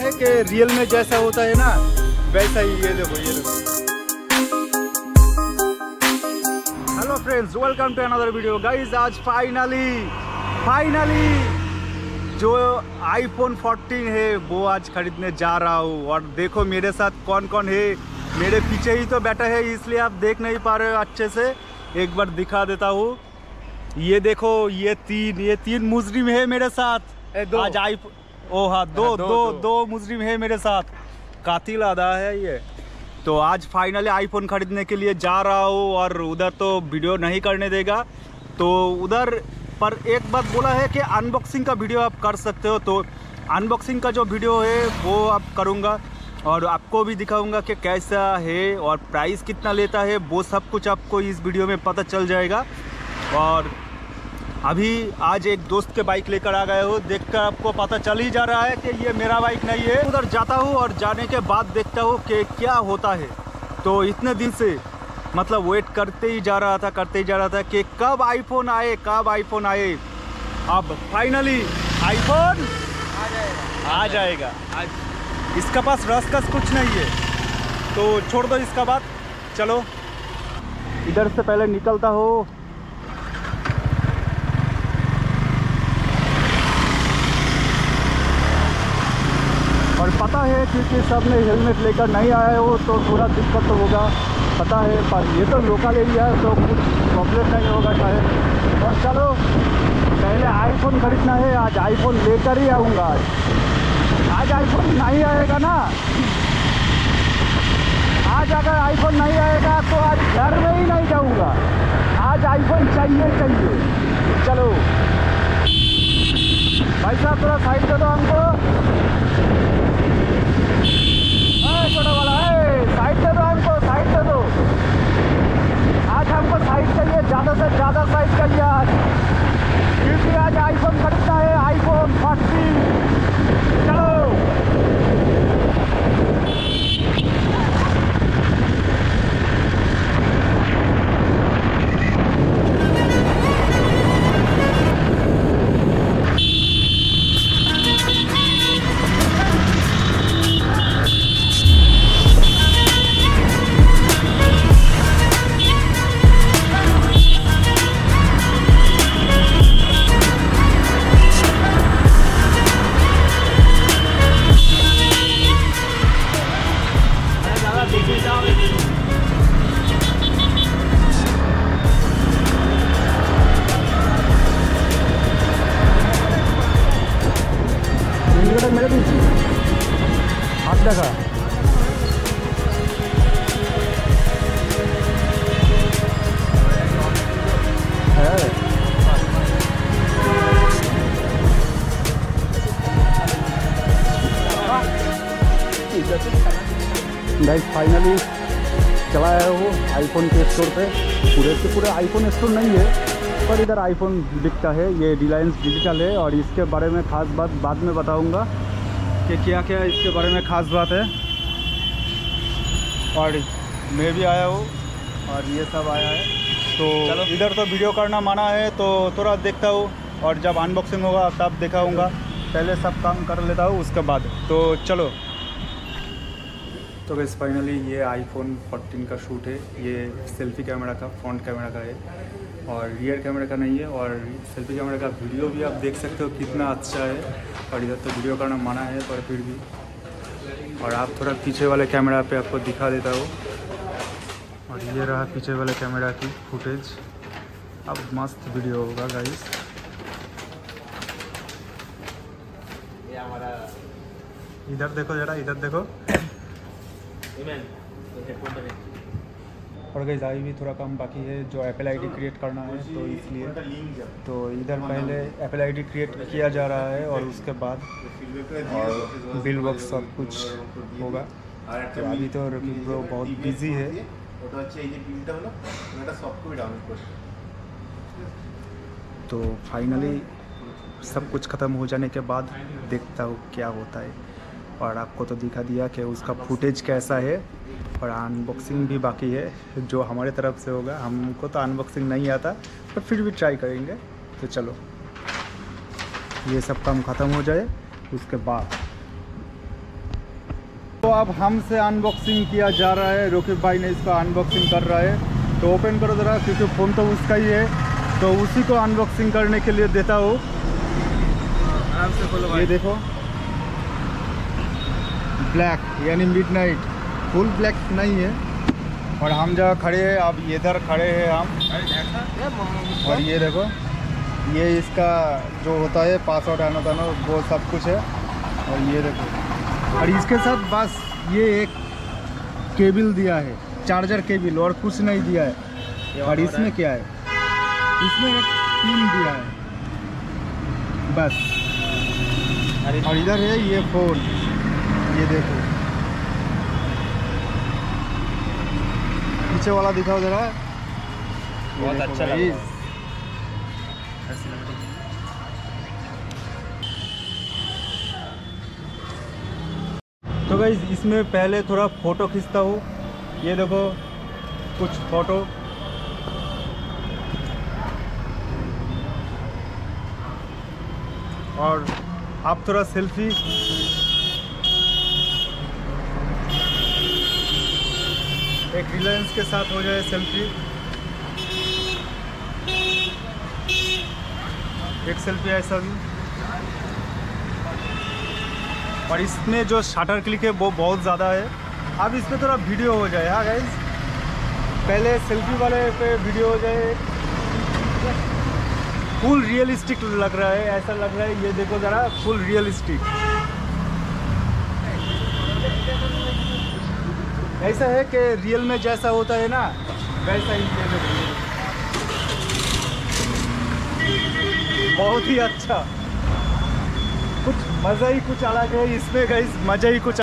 है कि रियल में जैसा होता है ना वैसा ही ये देखो ये देखो। Hello friends welcome to another video guys आज फाइनली फाइनली जो आईफोन 14 है वो आज खरीदने जा रहा हूँ। और देखो मेरे साथ कौन कौन है। मेरे पीछे ही तो बैठा है इसलिए आप देख नहीं पा रहे हो अच्छे से। एक बार दिखा देता हूँ। ये देखो ये तीन ये तीन मुजरिम है मेरे साथ। आज आई ओ हाँ दो हाँ, दो दो, दो, दो। मुजरिम है मेरे साथ। कातिल आधा है ये। तो आज फाइनली आईफोन खरीदने के लिए जा रहा हूँ और उधर तो वीडियो नहीं करने देगा। तो उधर पर एक बात बोला है कि अनबॉक्सिंग का वीडियो आप कर सकते हो। तो अनबॉक्सिंग का जो वीडियो है वो आप करूँगा और आपको भी दिखाऊँगा कि कैसा है और प्राइस कितना लेता है। वो सब कुछ आपको इस वीडियो में पता चल जाएगा। और अभी आज एक दोस्त के बाइक लेकर आ गए हो। देखकर आपको पता चल ही जा रहा है कि ये मेरा बाइक नहीं है। उधर जाता हूँ और जाने के बाद देखता हूँ कि क्या होता है। तो इतने दिन से मतलब वेट करते ही जा रहा था, करते ही जा रहा था कि कब आईफोन आए, कब आईफोन आए। अब फाइनली आईफोन आ जाएगा। आ जाएगा आज इसका पास रस कस कुछ नहीं है। तो छोड़ दो इसका बात। चलो। इधर से पहले निकलता हो। और पता है क्योंकि सबने हेलमेट लेकर नहीं आए हो तो थोड़ा दिक्कत तो होगा। पता है, पर ये तो लोकल एरिया है तो कुछ प्रॉब्लम नहीं होगा शायद। और चलो, पहले आईफोन खरीदना है, आज आईफोन लेकर ही आऊँगा। आज आज आईफोन नहीं आएगा ना। आज अगर आईफोन नहीं आएगा तो आज घर में ही नहीं जाऊँगा। आज आईफोन चाहिए चाहिए। चलो। भाई साहब, थोड़ा साइड दे दो हमको छोटा वाला है साइड दे दो हमको साइड कर दो आज हमको साइड चाहिए ज़्यादा से ज़्यादा साइड चाहिए आज। क्योंकि आज आईफोन खरीदना है आईफोन फोर्टीन মেরে দিচ্ছি। হাত দেখা गाइस फाइनली चला आया हूँ आईफोन के स्टोर पे। पूरे से पूरे आईफोन स्टोर नहीं है पर इधर आईफोन दिखता है। ये रिलायंस डिजिटल है और इसके बारे में खास बात बाद में बताऊँगा कि क्या क्या इसके बारे में खास बात है। और मैं भी आया हूँ और ये सब आया है। तो। इधर तो वीडियो करना माना है तो थोड़ा देखता हूँ और जब अनबॉक्सिंग होगा तब दिखाऊँगा। पहले सब काम कर लेता हूँ उसके बाद। तो चलो। तो गैस फाइनली ये आईफोन 14 का शूट है। ये सेल्फी कैमरा का फ्रंट कैमरा का है। और रियर कैमरा का नहीं है, और सेल्फी कैमरा का वीडियो भी आप देख सकते हो कितना अच्छा है। और इधर तो वीडियो करना मना है, पर फिर भी। और आप थोड़ा पीछे वाले कैमरा पे आपको दिखा देता हो। और ये रहा पीछे वाले कैमरा की फुटेज अब मस्त वीडियो होगा गाइस इधर देखो जरा, इधर देखो इमन हेडफोन तो है और गई अभी भी थोड़ा कम बाकी है जो एप्पल आईडी क्रिएट करना है तो इसलिए। तो इधर पहले एप्पल आईडी क्रिएट किया जा रहा है और उसके बाद और बिल तो तो वर्क तो सब कुछ होगा। तो अभी तो रवि ब्रो बहुत बिज़ी है। तो फाइनली सब कुछ ख़त्म हो जाने के बाद देखता हूँ क्या होता है। और आपको तो दिखा दिया कि उसका फुटेज कैसा है। और अनबॉक्सिंग भी बाकी है जो हमारे तरफ़ से होगा। हमको तो अनबॉक्सिंग नहीं आता पर फिर भी ट्राई करेंगे। तो चलो ये सब काम ख़त्म हो जाए उसके बाद। तो अब हमसे अनबॉक्सिंग किया जा रहा है। रोकिब भाई ने इसका अनबॉक्सिंग कर रहा है। तो ओपन करो ज़रा क्योंकि फ़ोन तो उसका ही है। तो उसी को अनबॉक्सिंग करने के लिए देता हूँ। खोलो ये देखो। ब्लैक यानी मिडनाइट फुल ब्लैक नहीं है। और हम जहाँ खड़े हैं, अब इधर खड़े हैं हम। और ये देखो, ये इसका जो होता है पासवर्ड आना ताना, वो सब कुछ है। और ये देखो। और इसके साथ बस ये एक केबल दिया है चार्जर केबल और कुछ नहीं दिया है। और इसमें क्या है? इसमें एक पिन दिया है। बस। और इधर है ये फ़ोन ये देखो। पीछे वाला दिखाओ जरा। बहुत अच्छा तो गाइज़ इसमें पहले थोड़ा फ़ोटो खींचता हूँ। ये देखो कुछ फ़ोटो और आप थोड़ा सेल्फी एक रिलायंस के साथ हो जाए सेल्फी। एक सेल्फी ऐसा भी। और इसमें जो शटर क्लिक है, वो बहुत ज़्यादा है। अब इस पर थोड़ा वीडियो हो जाए हाँ गाइज़ पहले सेल्फी वाले पे वीडियो हो जाए। फुल रियलिस्टिक लग रहा है, ऐसा लग रहा है, ये देखो ज़रा फुल रियलिस्टिक ऐसा है कि रियल में जैसा होता है ना, वैसा ही बहुत ही अच्छा। कुछ मज़ा ही कुछ अलग है इसमें गाइस मज़ा ही कुछ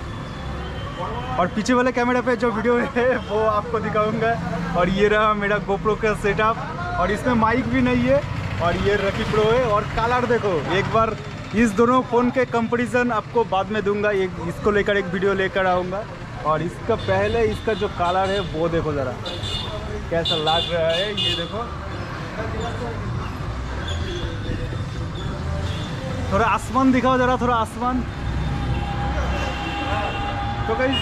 और पीछे वाले कैमरे पे जो वीडियो है, वो आपको दिखाऊँगा। और ये रहा मेरा गोप्रो का सेटअप और इसमें माइक भी नहीं है। और ये रकी प्रो है। और कलर देखो, एक बार इस दोनों फ़ोन के कंपटीशन आपको बाद में दूँगा। एक इसको लेकर एक वीडियो लेकर आऊँगा। और इसका पहले इसका जो कलर है, वो देखो ज़रा। कैसा लग रहा है, ये देखो। थोड़ा आसमान दिखाओ जरा, थोड़ा आसमान। तो कहीं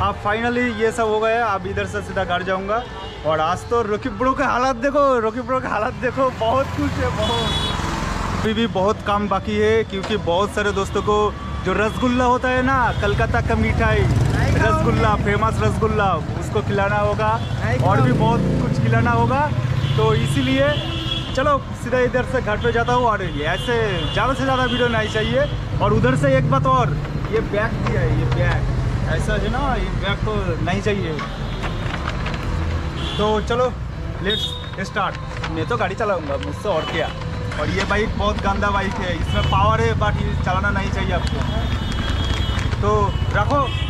अब फाइनली ये सब हो गया, अब इधर से सीधा घर जाऊँगा। और आज तो रोकी के हालात देखो रोकी ब्रो के हालात देखो, बहुत कुछ है, बहुत। अभी भी बहुत काम बाकी है, क्योंकि बहुत सारे दोस्तों को जो रसगुल्ला होता है ना, कलकत्ता का मिठाई, रसगुल्ला फ़ेमस रसगुल्ला, उसको खिलाना होगा और भी बहुत कुछ खिलाना होगा। तो इसीलिए, चलो, सीधा इधर से घर पे जाता हूँ और ऐसे ज़्यादा से ज़्यादा वीडियो नहीं चाहिए। और उधर से एक बात और, ये बैग दिया है, ये बैग। ऐसा है ना, ये बैग तो नहीं चाहिए। तो चलो लेट्स स्टार्ट मैं तो गाड़ी चलाऊँगा, मुझसे और क्या। और ये बाइक बहुत गंदा बाइक है। इसमें पावर है बट ये चलाना नहीं चाहिए आपको। तो रखो।